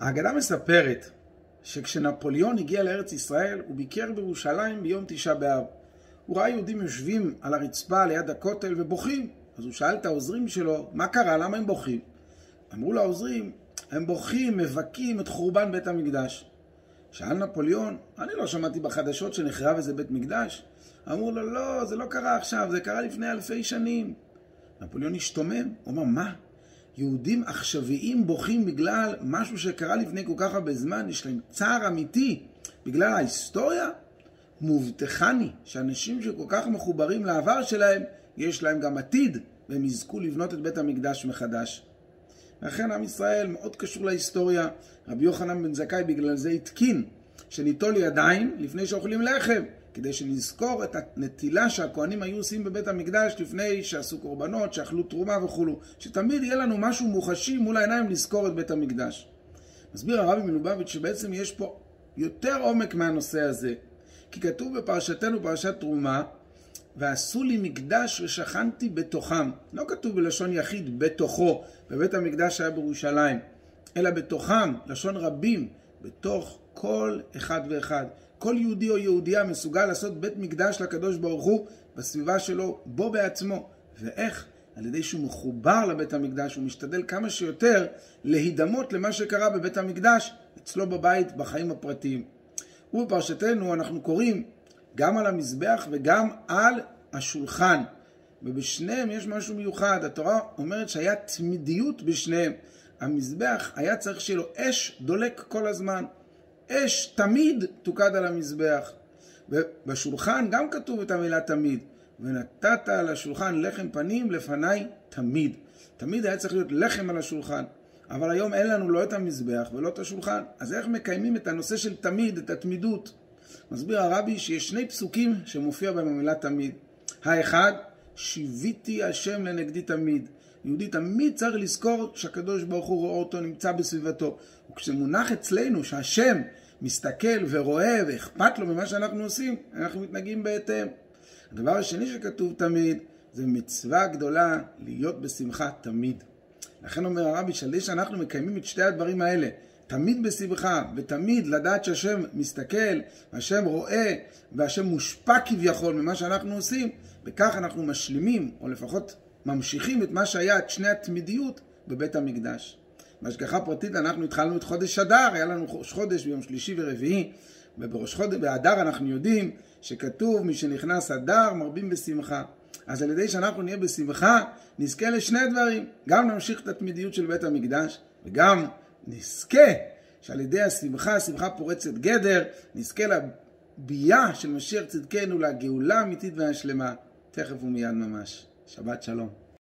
האגדה מספרת שכשנפוליאון הגיע לארץ ישראל, הוא ביקר בירושלים ביום תשעה באב. הוא ראה יהודים יושבים על הרצפה ליד הכותל ובוכים. אז הוא שאל את העוזרים שלו, מה קרה? למה הם בוכים? אמרו לעוזרים, הם בוכים, מבכים את חורבן בית המקדש. שאל נפוליאון, אני לא שמעתי בחדשות שנחרב איזה בית מקדש. אמרו לו, לא, זה לא קרה עכשיו, זה קרה לפני אלפי שנים. נפוליאון השתומם, הוא אמר, מה? יהודים עכשוויים בוכים בגלל משהו שקרה לפני כל כך הרבה זמן, יש להם צער אמיתי בגלל ההיסטוריה? מובטחני שאנשים שכל כך מחוברים לעבר שלהם, יש להם גם עתיד, והם יזכו לבנות את בית המקדש מחדש. לכן עם ישראל מאוד קשור להיסטוריה. רבי יוחנן בן זכאי בגלל זה התקין שניטול ידיים לפני שאוכלים לחם. כדי שנזכור את הנטילה שהכוהנים היו עושים בבית המקדש לפני שעשו קורבנות, שאכלו תרומה וכולו. שתמיד יהיה לנו משהו מוחשי מול העיניים לזכור את בית המקדש. מסביר הרבי מלובביץ' שבעצם יש פה יותר עומק מהנושא הזה. כי כתוב בפרשתנו, פרשת תרומה, ועשו לי מקדש ושכנתי בתוכם. לא כתוב בלשון יחיד בתוכו, בבית המקדש היה בירושלים, אלא בתוכם, לשון רבים, בתוך כל אחד ואחד. כל יהודי או יהודייה מסוגל לעשות בית מקדש לקדוש ברוך הוא בסביבה שלו, בו בעצמו. ואיך? על ידי שהוא מחובר לבית המקדש, הוא משתדל כמה שיותר להידמות למה שקרה בבית המקדש, אצלו בבית, בחיים הפרטיים. ובפרשתנו אנחנו קוראים גם על המזבח וגם על השולחן. ובשניהם יש משהו מיוחד. התורה אומרת שהיה תמידיות בשניהם. המזבח היה צריך שיהיה לו אש דולק כל הזמן. אש תמיד תוקד על המזבח. ובשולחן גם כתוב את המילה תמיד. ונתת על השולחן לחם פנים לפניי תמיד. תמיד היה צריך להיות לחם על השולחן. אבל היום אין לנו לא את המזבח ולא את השולחן. אז איך מקיימים את הנושא של תמיד, את התמידות? מסביר הרבי שיש שני פסוקים שמופיע בהם המילה תמיד. האחד, שיוויתי השם לנגדי תמיד. יהודי תמיד צריך לזכור שהקדוש ברוך הוא רואה אותו, נמצא בסביבתו. וכשמונח אצלנו שהשם מסתכל ורואה ואכפת לו ממה שאנחנו עושים, אנחנו מתנהגים בהתאם. הדבר השני שכתוב תמיד, זה מצווה גדולה להיות בשמחה תמיד. לכן אומר הרבי, שעל שאנחנו מקיימים את שתי הדברים האלה, תמיד בשמחה ותמיד לדעת שהשם מסתכל, והשם רואה, והשם מושפע כביכול ממה שאנחנו עושים, וכך אנחנו משלימים, או לפחות ממשיכים את מה שהיה, את שני התמידיות בבית המקדש. בהשגחה פרטית אנחנו התחלנו את חודש אדר, היה לנו ראש חודש ביום שלישי ורביעי, ובראש חודש, באדר אנחנו יודעים שכתוב מי שנכנס אדר מרבים בשמחה. אז על ידי שאנחנו נהיה בשמחה, נזכה לשני דברים, גם נמשיך את התמידיות של בית המקדש, וגם נזכה שעל ידי השמחה, השמחה פורצת גדר, נזכה לביאה של משיח צדקנו, לגאולה האמיתית והשלמה, תכף ומיד ממש. שבת שלום.